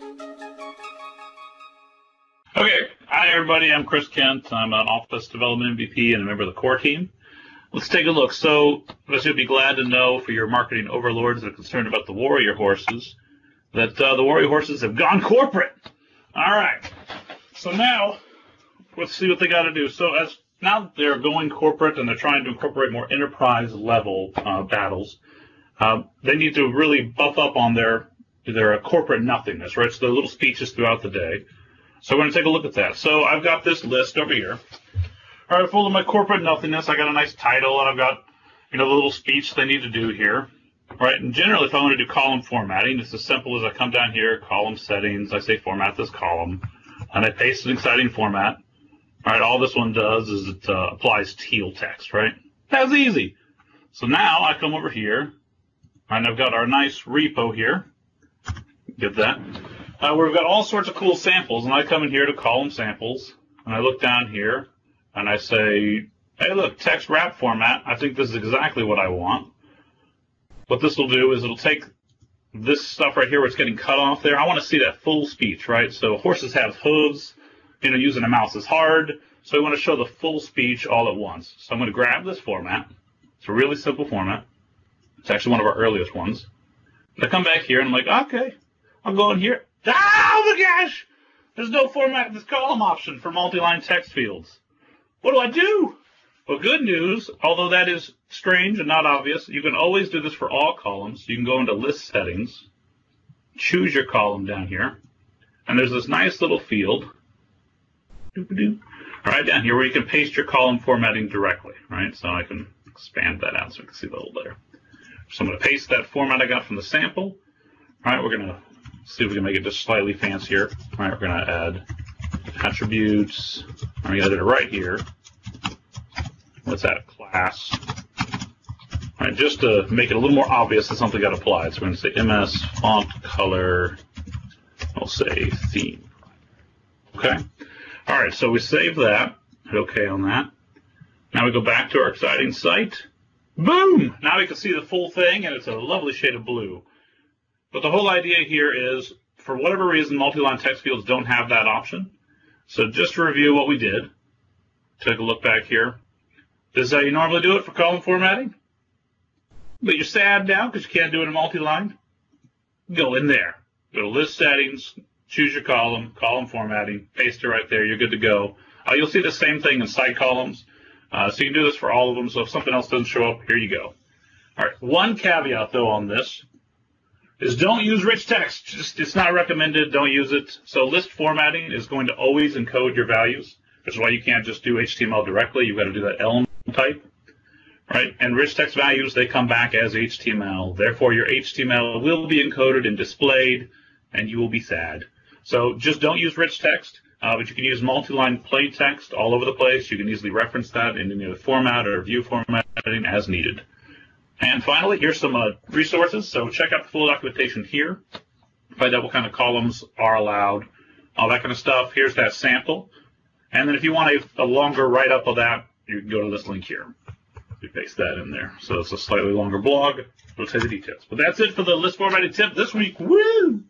Okay, hi everybody. I'm Chris Kent. I'm an Office Development MVP and a member of the core team. Let's take a look. So, as you'll be glad to know for your marketing overlords that are concerned about the Warrior horses, that uh, the Warrior horses have gone corporate. All right. So now, let's see what they got to do. So as now they're going corporate and they're trying to incorporate more enterprise level uh, battles, uh, they need to really buff up on their their corporate nothingness, right? So the little speeches throughout the day. So we're going to take a look at that. So I've got this list over here. All right, full of my corporate nothingness. I got a nice title, and I've got, you know, the little speech they need to do here. Right, and generally if I want to do column formatting, it's as simple as I come down here, column settings, I say format this column, and I paste an exciting format. All right, all this one does is it uh, applies teal text, right? That's easy. So now I come over here, and I've got our nice repo here. Get that? Uh, we've got all sorts of cool samples, and I come in here to column samples, and I look down here, and I say, hey, look, text wrap format. I think this is exactly what I want. What this will do is it'll take this stuff right here where it's getting cut off there. I want to see that full speech, right? So horses have hooves, you know, using a mouse is hard. So we want to show the full speech all at once. So I'm going to grab this format. It's a really simple format. It's actually one of our earliest ones. I come back here and I'm like, okay, I'll going here. Oh my gosh! There's no format this column option for multi-line text fields. What do I do? Well, good news, although that is strange and not obvious, you can always do this for all columns. You can go into list settings, choose your column down here, and there's this nice little field, right down here where you can paste your column formatting directly, right? So I can expand that out so you can see a little better. So I'm going to paste that format I got from the sample. All right, we're going to see if we can make it just slightly fancier. All right, we're going to add attributes. I'm going to it right here what's that, class. All right, just to make it a little more obvious that something got applied. So we're going to say MS font color, I'll say theme. Okay. All right, so we save that, hit OK on that. Now we go back to our exciting site. Boom! Now we can see the full thing, and it's a lovely shade of blue. But the whole idea here is, for whatever reason, multi-line text fields don't have that option. So just to review what we did, take a look back here. This is how you normally do it for column formatting. But you're sad now because you can't do it in multi-line. Go in there. Go to list settings, choose your column, column formatting, paste it right there. You're good to go. Uh, you'll see the same thing in site columns. Uh, so you can do this for all of them. So if something else doesn't show up, here you go. All right. One caveat though on this is don't use rich text. Just it's not recommended. Don't use it. So list formatting is going to always encode your values. That's why you can't just do HTML directly. You've got to do that element type, right? And rich text values, they come back as HTML. Therefore, your HTML will be encoded and displayed, and you will be sad. So just don't use rich text, uh, but you can use multi-line plain text all over the place. You can easily reference that in any format or view formatting as needed. And finally, here's some uh, resources. So check out the full documentation here. Find out what kind of columns are allowed, all that kind of stuff. Here's that sample. And then if you want a, a longer write-up of that, you can go to this link here. We paste that in there. So it's a slightly longer blog. We'll tell the details. But that's it for the list formatting tip this week. Woo!